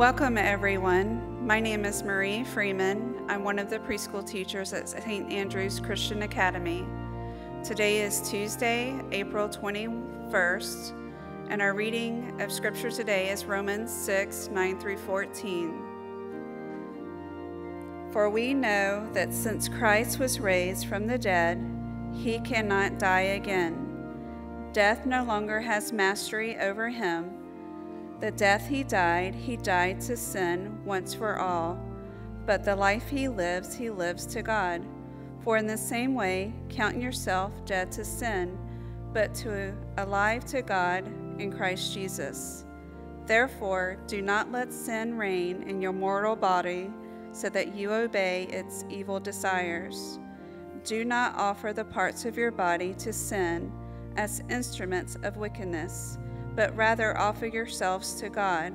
Welcome, everyone. My name is Marie Freeman. I'm one of the preschool teachers at St. Andrew's Christian Academy. Today is Tuesday, April 21st, and our reading of Scripture today is Romans 6 9 through 14. For we know that since Christ was raised from the dead, he cannot die again. Death no longer has mastery over him. The death he died, he died to sin once for all. But the life he lives, he lives to God. For in the same way, count yourself dead to sin, but to alive to God in Christ Jesus. Therefore, do not let sin reign in your mortal body, so that you obey its evil desires. Do not offer the parts of your body to sin as instruments of wickedness but rather offer yourselves to God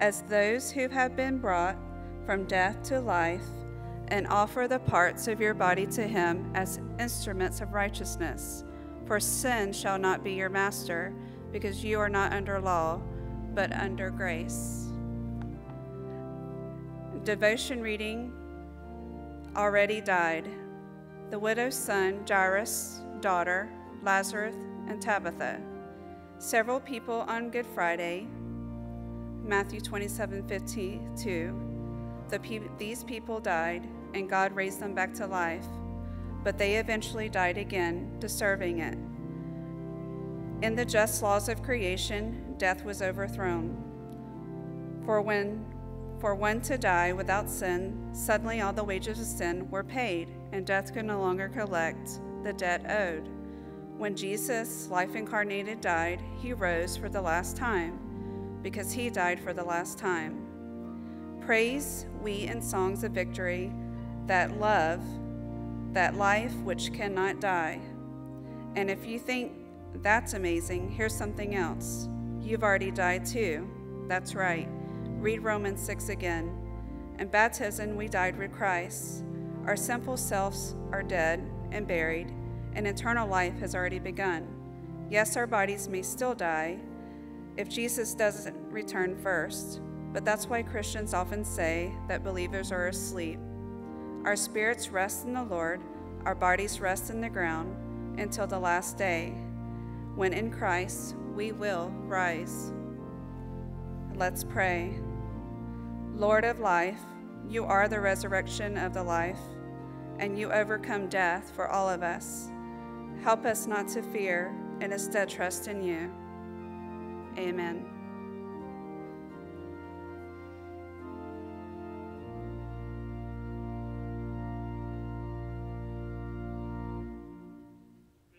as those who have been brought from death to life, and offer the parts of your body to Him as instruments of righteousness. For sin shall not be your master, because you are not under law, but under grace. Devotion reading already died. The widow's son, Jairus' daughter, Lazarus, and Tabitha. Several people on Good Friday, Matthew 27 52, the pe- these people died and God raised them back to life, but they eventually died again, deserving it. In the just laws of creation, death was overthrown. For when for one to die without sin, suddenly all the wages of sin were paid, and death could no longer collect the debt owed. When Jesus, life incarnated, died, he rose for the last time, because he died for the last time. Praise we in songs of victory that love, that life which cannot die. And if you think that's amazing, here's something else. You've already died too. That's right. Read Romans 6 again. In baptism, we died with Christ. Our sinful selves are dead and buried and eternal life has already begun. Yes, our bodies may still die if Jesus doesn't return first, but that's why Christians often say that believers are asleep. Our spirits rest in the Lord, our bodies rest in the ground until the last day, when in Christ we will rise. Let's pray. Lord of life, you are the resurrection of the life, and you overcome death for all of us. Help us not to fear and instead trust in you. Amen.